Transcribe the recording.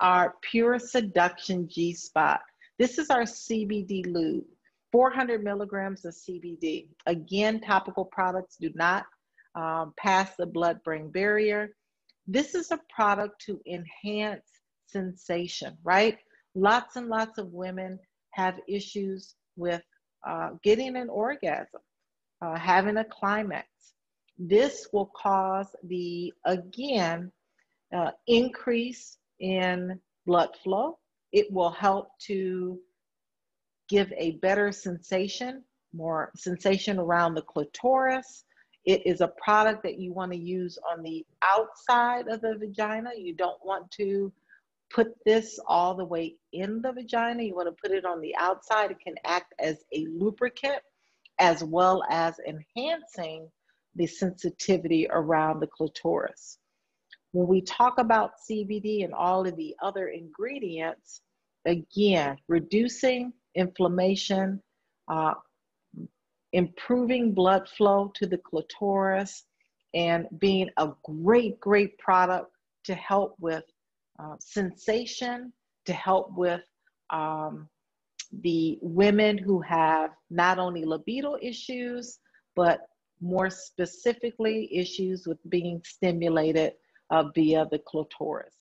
our Pure Seduction G Spot. This is our CBD lube, 400 milligrams of CBD. Again, topical products do not um, pass the blood brain barrier. This is a product to enhance sensation, right? Lots and lots of women have issues with uh, getting an orgasm, uh, having a climax. This will cause the, again, uh, increase in blood flow. It will help to give a better sensation, more sensation around the clitoris. It is a product that you want to use on the outside of the vagina. You don't want to put this all the way in the vagina. You want to put it on the outside. It can act as a lubricant as well as enhancing the sensitivity around the clitoris. When we talk about CBD and all of the other ingredients, again, reducing inflammation, uh, improving blood flow to the clitoris, and being a great, great product to help with uh, sensation, to help with um, the women who have not only libido issues, but more specifically issues with being stimulated via the clitoris.